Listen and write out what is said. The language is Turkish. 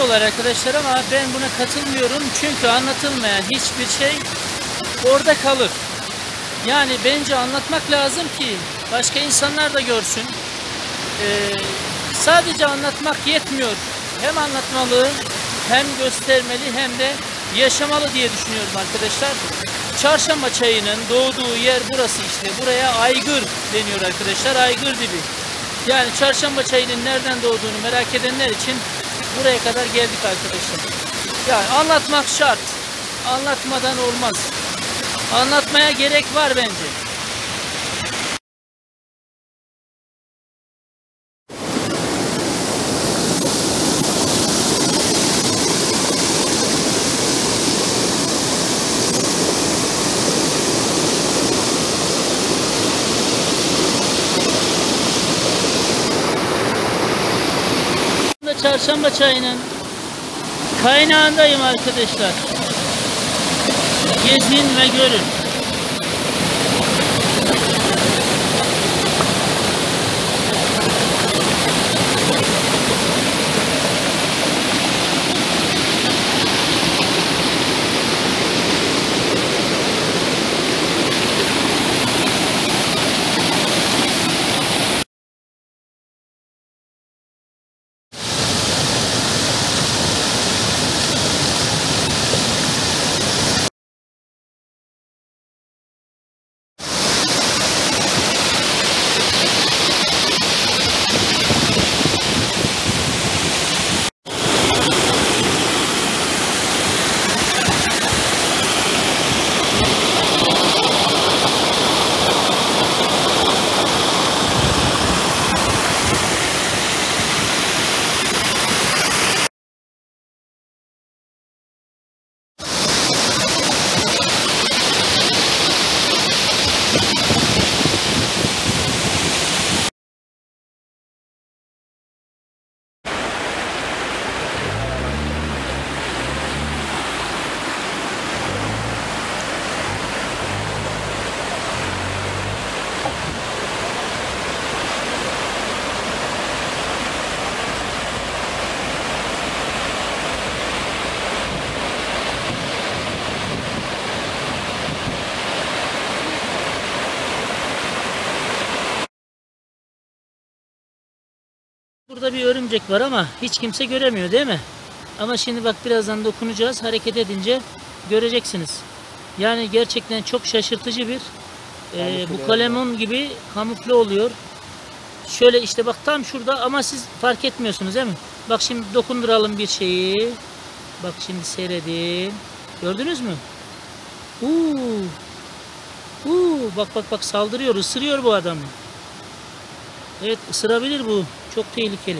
anlatıyorlar arkadaşlar ama ben buna katılmıyorum. Çünkü anlatılmayan hiçbir şey orada kalır. Yani bence anlatmak lazım ki başka insanlar da görsün. Ee, sadece anlatmak yetmiyor. Hem anlatmalı, hem göstermeli, hem de yaşamalı diye düşünüyorum arkadaşlar. Çarşamba çayının doğduğu yer burası işte. Buraya aygır deniyor arkadaşlar. Aygır dibi. Yani çarşamba çayının nereden doğduğunu merak edenler için buraya kadar geldik arkadaşlar. Yani anlatmak şart. Anlatmadan olmaz. Anlatmaya gerek var bence. Çarşamba çayının kaynağındayım arkadaşlar. Gezin ve görün. Burada bir örümcek var ama hiç kimse göremiyor değil mi? Ama şimdi bak birazdan dokunacağız. Hareket edince göreceksiniz. Yani gerçekten çok şaşırtıcı bir e, bu kalemun gibi kamufle oluyor. Şöyle işte bak tam şurada ama siz fark etmiyorsunuz değil mi? Bak şimdi dokunduralım bir şeyi. Bak şimdi seyredin. Gördünüz mü? Uuu. Uuu. Bak bak bak saldırıyor, ısırıyor bu adamı. Evet ısırabilir bu. Çok tehlikeli.